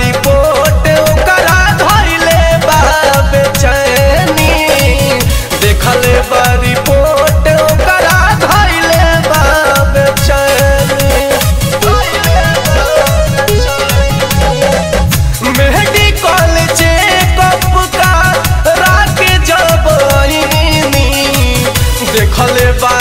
report करा धइले बा बेचैनी देखले बा रिपोर्ट ओकरा धइले बेचैनी मेहदी कॉलेज कप का रात जब देखले बा